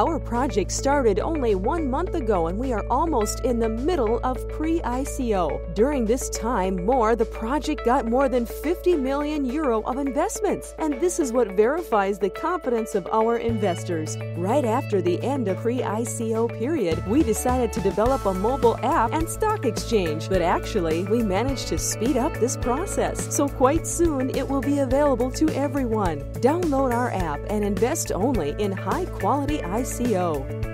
Our project started only one month ago and we are almost in the middle of pre ICO. During this time, more, the project got more than 50 million euro of investments. And this is what verifies the confidence of our investors. Right after the end of pre ICO period, we decided to develop a mobile app and stock exchange. But actually, we managed to speed up this process. So quite soon, it will be available to everyone. Download our app and invest only in high quality ICO co.